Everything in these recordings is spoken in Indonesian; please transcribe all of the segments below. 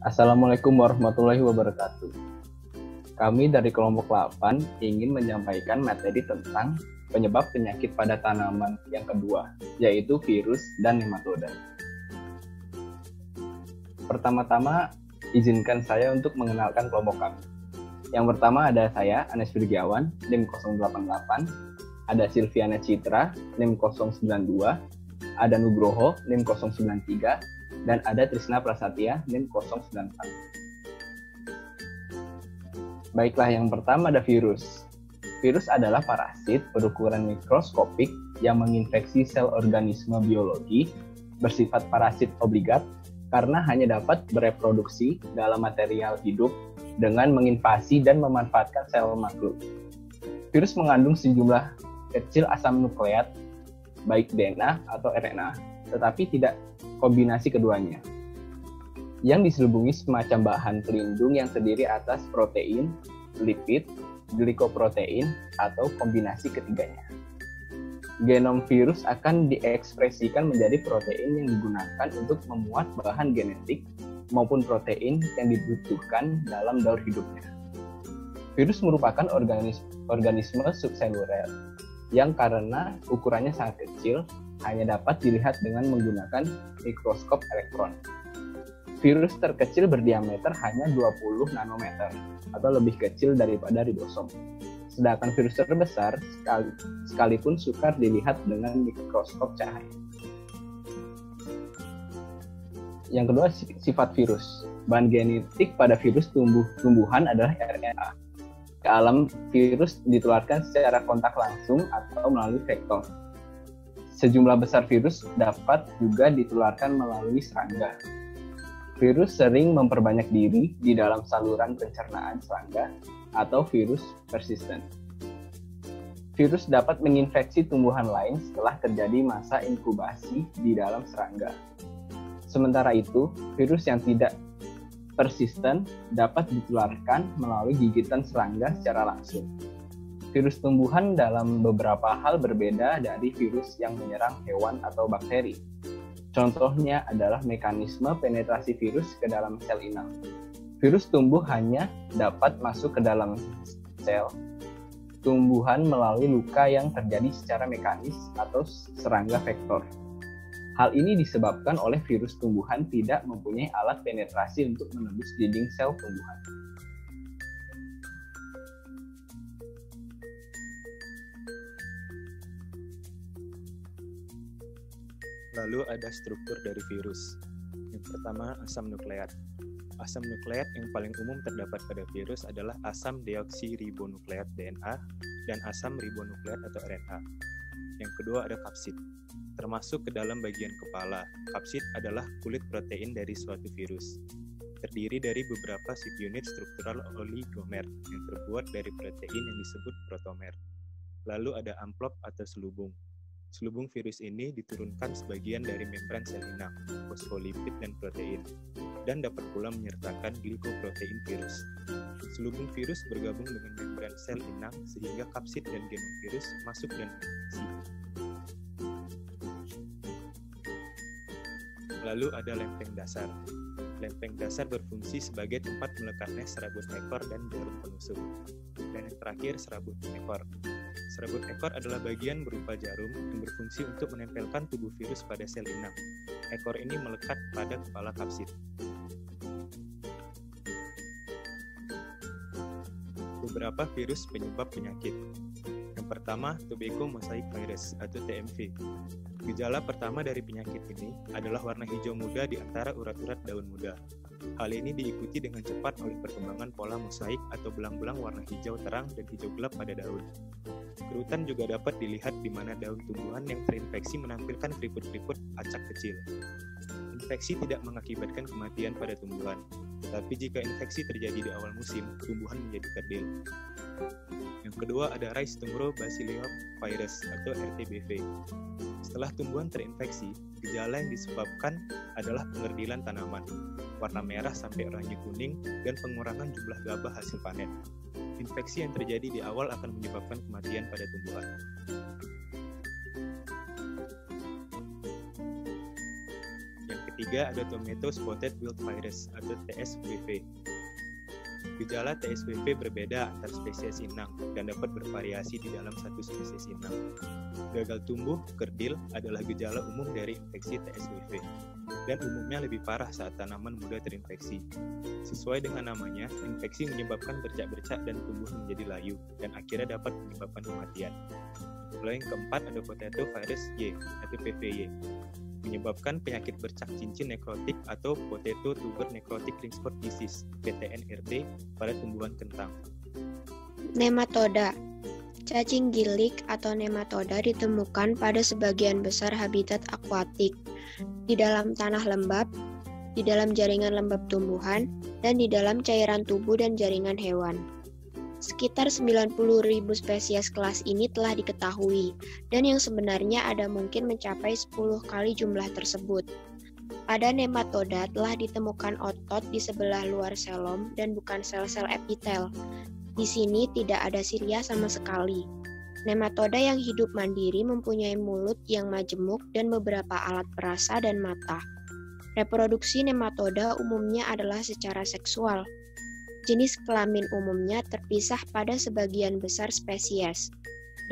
Assalamualaikum warahmatullahi wabarakatuh. Kami dari kelompok 8 ingin menyampaikan materi tentang penyebab penyakit pada tanaman yang kedua, yaitu virus dan nematoda. Pertama-tama, izinkan saya untuk mengenalkan kelompok kami. Yang pertama ada saya, Anes Wirgiawan, NIM 088, ada Silviana Citra, NIM 092, ada Nugroho, NIM 093, dan ada Trisna Prasatya, NIM 094. Baiklah, yang pertama ada virus. Virus adalah parasit berukuran mikroskopik yang menginfeksi sel organisme biologi bersifat parasit obligat karena hanya dapat bereproduksi dalam material hidup dengan menginvasi dan memanfaatkan sel makhluk. Virus mengandung sejumlah kecil asam nukleat, baik DNA atau RNA, tetapi tidak kombinasi keduanya. Yang diselubungi semacam bahan pelindung yang terdiri atas protein, lipid, glikoprotein, atau kombinasi ketiganya. Genom virus akan diekspresikan menjadi protein yang digunakan untuk memuat bahan genetik maupun protein yang dibutuhkan dalam daur hidupnya. Virus merupakan organis organisme subseluler yang karena ukurannya sangat kecil hanya dapat dilihat dengan menggunakan mikroskop elektron. Virus terkecil berdiameter hanya 20 nanometer atau lebih kecil daripada ribosom. Sedangkan virus terbesar sekali, sekalipun sukar dilihat dengan mikroskop cahaya. Yang kedua, sifat virus. Bahan genetik pada virus tumbuh-tumbuhan adalah RNA. Ke alam virus ditularkan secara kontak langsung atau melalui vektor Sejumlah besar virus dapat juga ditularkan melalui serangga. Virus sering memperbanyak diri di dalam saluran pencernaan serangga atau virus persisten. Virus dapat menginfeksi tumbuhan lain setelah terjadi masa inkubasi di dalam serangga. Sementara itu, virus yang tidak persisten dapat ditularkan melalui gigitan serangga secara langsung virus tumbuhan dalam beberapa hal berbeda dari virus yang menyerang hewan atau bakteri. Contohnya adalah mekanisme penetrasi virus ke dalam sel inang. Virus tumbuh hanya dapat masuk ke dalam sel tumbuhan melalui luka yang terjadi secara mekanis atau serangga vektor. Hal ini disebabkan oleh virus tumbuhan tidak mempunyai alat penetrasi untuk menembus dinding sel tumbuhan. Lalu ada struktur dari virus. Yang pertama, asam nukleat. Asam nukleat yang paling umum terdapat pada virus adalah asam deoksiribonukleat DNA dan asam ribonukleat atau RNA. Yang kedua ada kapsid. Termasuk ke dalam bagian kepala, kapsid adalah kulit protein dari suatu virus. Terdiri dari beberapa subunit struktural oligomer yang terbuat dari protein yang disebut protomer. Lalu ada amplop atau selubung. Selubung virus ini diturunkan sebagian dari membran sel inang, fosfolipid dan protein, dan dapat pula menyertakan glikoprotein virus. Selubung virus bergabung dengan membran sel inang sehingga kapsid dan genom virus masuk dan berfungsi. Lalu ada lempeng dasar. Lempeng dasar berfungsi sebagai tempat melekatnya serabut ekor dan jarum penusuk. Dan yang terakhir serabut ekor. Serabut ekor adalah bagian berupa jarum yang berfungsi untuk menempelkan tubuh virus pada sel inang. Ekor ini melekat pada kepala kapsid. Beberapa virus penyebab penyakit. Yang pertama, tobacco mosaic virus atau TMV. Gejala pertama dari penyakit ini adalah warna hijau muda di antara urat-urat daun muda. Hal ini diikuti dengan cepat oleh perkembangan pola mosaik atau belang-belang warna hijau terang dan hijau gelap pada daun. Kerutan juga dapat dilihat di mana daun tumbuhan yang terinfeksi menampilkan keriput-keriput acak kecil. Infeksi tidak mengakibatkan kematian pada tumbuhan, tapi jika infeksi terjadi di awal musim, tumbuhan menjadi kerdil. Yang kedua ada rice tumoro virus atau RTBV. Setelah tumbuhan terinfeksi, gejala yang disebabkan adalah pengerdilan tanaman, warna merah sampai oranye kuning, dan pengurangan jumlah gabah hasil panen infeksi yang terjadi di awal akan menyebabkan kematian pada tumbuhan. Ketiga ada Tomato Spotted Wilt Virus atau TSWV. Gejala TSWV berbeda antar spesies inang dan dapat bervariasi di dalam satu spesies inang. Gagal tumbuh, kerdil adalah gejala umum dari infeksi TSWV dan umumnya lebih parah saat tanaman mudah terinfeksi. Sesuai dengan namanya, infeksi menyebabkan bercak-bercak dan tumbuh menjadi layu dan akhirnya dapat menyebabkan kematian. Lalu yang keempat ada potato virus Y atau PVY menyebabkan penyakit bercak cincin nekrotik atau Potato Tuber Necrotic Ring Spot Disease (PTNRD) pada tumbuhan kentang. Nematoda Cacing gilik atau nematoda ditemukan pada sebagian besar habitat akuatik, di dalam tanah lembab, di dalam jaringan lembab tumbuhan, dan di dalam cairan tubuh dan jaringan hewan. Sekitar 90.000 spesies kelas ini telah diketahui, dan yang sebenarnya ada mungkin mencapai 10 kali jumlah tersebut. Pada nematoda telah ditemukan otot di sebelah luar selom dan bukan sel-sel epitel. Di sini tidak ada silia sama sekali. Nematoda yang hidup mandiri mempunyai mulut yang majemuk dan beberapa alat perasa dan mata. Reproduksi nematoda umumnya adalah secara seksual, Jenis kelamin umumnya terpisah pada sebagian besar spesies,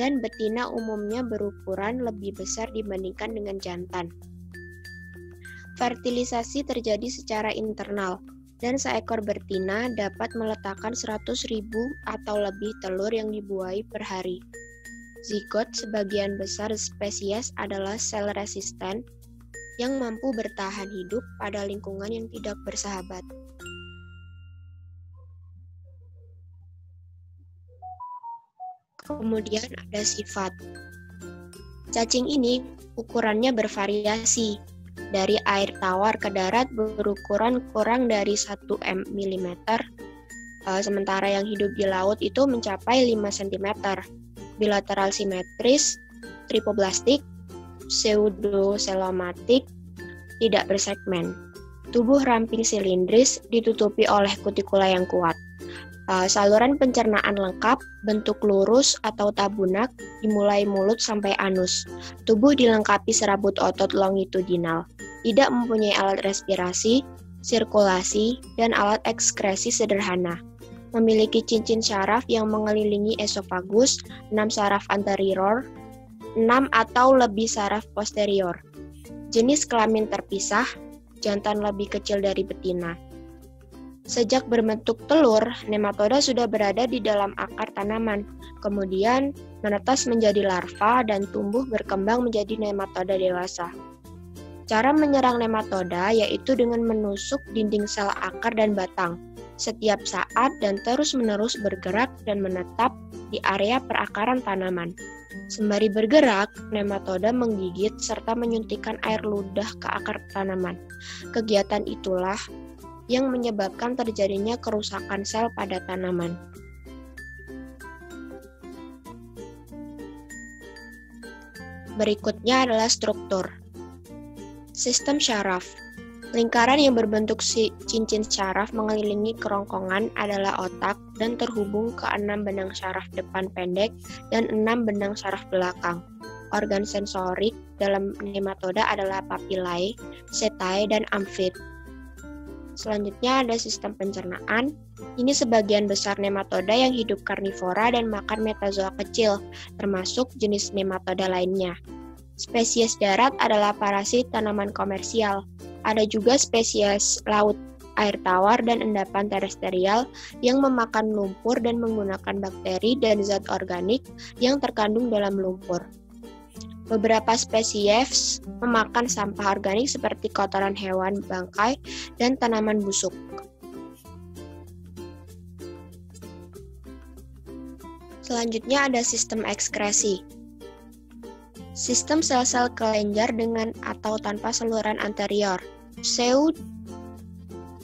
dan betina umumnya berukuran lebih besar dibandingkan dengan jantan. Fertilisasi terjadi secara internal, dan seekor betina dapat meletakkan 100.000 atau lebih telur yang dibuahi per hari. Zigot sebagian besar spesies adalah sel resisten yang mampu bertahan hidup pada lingkungan yang tidak bersahabat. Kemudian ada sifat. Cacing ini ukurannya bervariasi. Dari air tawar ke darat berukuran kurang dari 1 mm, eh, sementara yang hidup di laut itu mencapai 5 cm. Bilateral simetris, tripoblastik, pseudoselomatik, tidak bersegmen. Tubuh ramping silindris ditutupi oleh kutikula yang kuat. Uh, saluran pencernaan lengkap, bentuk lurus atau tabunak, dimulai mulut sampai anus. Tubuh dilengkapi serabut otot longitudinal. Tidak mempunyai alat respirasi, sirkulasi, dan alat ekskresi sederhana. Memiliki cincin syaraf yang mengelilingi esofagus, 6 saraf anterior, 6 atau lebih saraf posterior. Jenis kelamin terpisah, jantan lebih kecil dari betina. Sejak berbentuk telur, nematoda sudah berada di dalam akar tanaman, kemudian menetas menjadi larva dan tumbuh berkembang menjadi nematoda dewasa. Cara menyerang nematoda yaitu dengan menusuk dinding sel akar dan batang setiap saat dan terus-menerus bergerak dan menetap di area perakaran tanaman. Sembari bergerak, nematoda menggigit serta menyuntikkan air ludah ke akar tanaman. Kegiatan itulah yang menyebabkan terjadinya kerusakan sel pada tanaman. Berikutnya adalah struktur. Sistem syaraf. Lingkaran yang berbentuk cincin syaraf mengelilingi kerongkongan adalah otak dan terhubung ke enam benang syaraf depan pendek dan enam benang syaraf belakang. Organ sensorik dalam nematoda adalah papillae, setae, dan amfit. Selanjutnya ada sistem pencernaan. Ini sebagian besar nematoda yang hidup karnivora dan makan metazoa kecil, termasuk jenis nematoda lainnya. Spesies darat adalah parasit tanaman komersial. Ada juga spesies laut, air tawar, dan endapan terestrial yang memakan lumpur dan menggunakan bakteri dan zat organik yang terkandung dalam lumpur. Beberapa spesies memakan sampah organik seperti kotoran hewan, bangkai, dan tanaman busuk. Selanjutnya ada sistem ekskresi. Sistem sel-sel kelenjar dengan atau tanpa saluran anterior. Pseud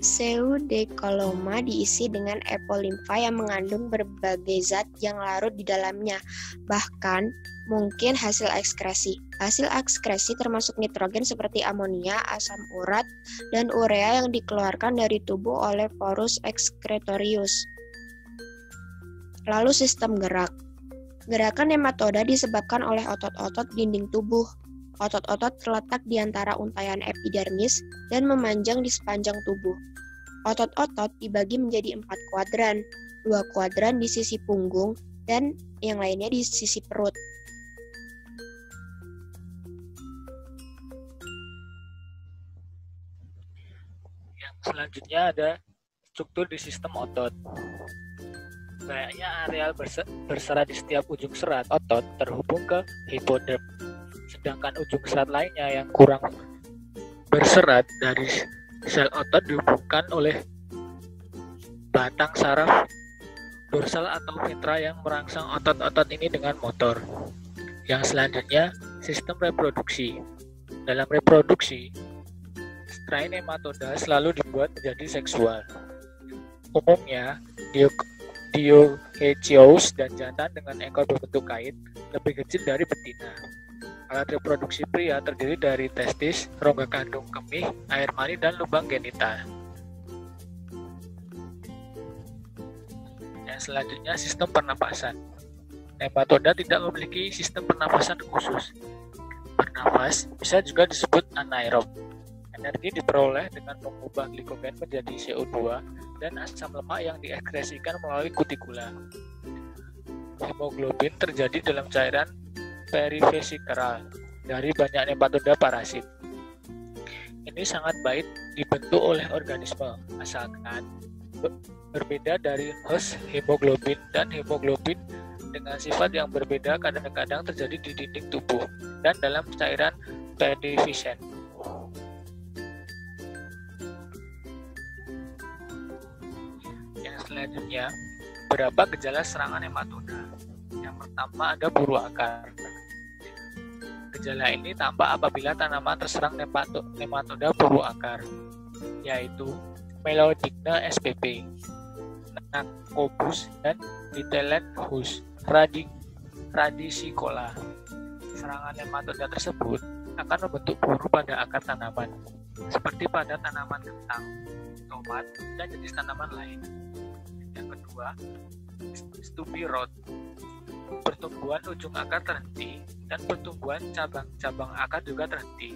Pseudekoloma diisi dengan epolimfa yang mengandung berbagai zat yang larut di dalamnya, bahkan mungkin hasil ekskresi. Hasil ekskresi termasuk nitrogen seperti amonia, asam urat, dan urea yang dikeluarkan dari tubuh oleh porus excretorius. Lalu sistem gerak. Gerakan nematoda disebabkan oleh otot-otot dinding tubuh. Otot-otot terletak di antara untayan epidermis dan memanjang di sepanjang tubuh. Otot-otot dibagi menjadi empat kuadran, dua kuadran di sisi punggung dan yang lainnya di sisi perut. Selanjutnya ada struktur di sistem otot. Kayaknya areal berserat di setiap ujung serat otot terhubung ke hipoderm. Sedangkan ujung serat lainnya yang kurang berserat dari sel otot dihubungkan oleh batang saraf dorsal atau mitra yang merangsang otot-otot ini dengan motor. Yang selanjutnya, sistem reproduksi. Dalam reproduksi, strain nematoda selalu dibuat menjadi seksual. Umumnya, Dioecious dan jantan dengan ekor berbentuk kait lebih kecil dari betina. Alat reproduksi pria terdiri dari testis, rongga kandung kemih, air mani, dan lubang genital. Yang selanjutnya sistem pernapasan. Nematoda tidak memiliki sistem pernapasan khusus. Bernafas bisa juga disebut anaerob. Energi diperoleh dengan mengubah glikogen menjadi CO2 dan asam lemak yang diekskresikan melalui kutikula. Hemoglobin terjadi dalam cairan perivesikeral dari banyak nematoda parasit. Ini sangat baik dibentuk oleh organisme, asalkan berbeda dari host hemoglobin dan hemoglobin dengan sifat yang berbeda kadang-kadang terjadi di dinding tubuh dan dalam cairan perivescent. Selanjutnya, berapa gejala serangan hematoda? Yang pertama ada buru akar. Gejala ini tampak apabila tanaman terserang nematoda buru akar, yaitu Melodigna spp, Nacobus, dan Vitellenhus radi. Serangan nematoda tersebut akan membentuk buru pada akar tanaman, seperti pada tanaman kentang, tomat, dan jenis tanaman lain kedua, stubby rot. Pertumbuhan ujung akar terhenti dan pertumbuhan cabang-cabang akar juga terhenti.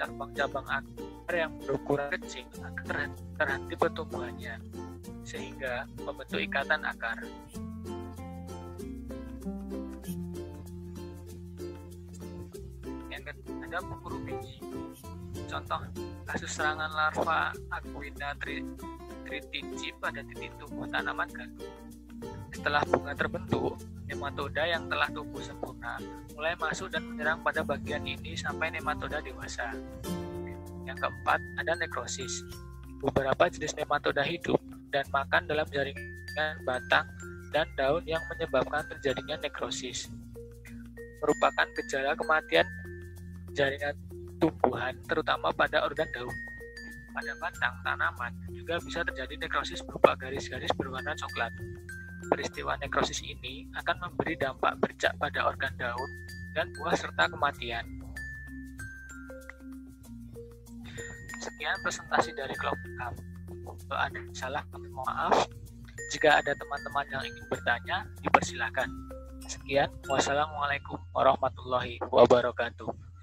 Cabang-cabang akar yang berukuran kecil akan terhenti pertumbuhannya, sehingga membentuk ikatan akar. Yang ada pemburu biji. Contoh kasus serangan larva Aquina tritinci pada titik tumbuh tanaman gandum. Setelah bunga terbentuk, nematoda yang telah tumbuh sempurna mulai masuk dan menyerang pada bagian ini sampai nematoda dewasa. Yang keempat, ada nekrosis. Beberapa jenis nematoda hidup dan makan dalam jaringan batang dan daun yang menyebabkan terjadinya nekrosis. Merupakan gejala kematian jaringan tumbuhan terutama pada organ daun. Pada batang tanaman juga bisa terjadi nekrosis berupa garis-garis berwarna coklat. Peristiwa nekrosis ini akan memberi dampak bercak pada organ daun dan buah serta kematian. Sekian presentasi dari kelompok kami. Kalau ada salah, mohon maaf. Jika ada teman-teman yang ingin bertanya, dipersilahkan. Sekian, wassalamualaikum warahmatullahi wabarakatuh.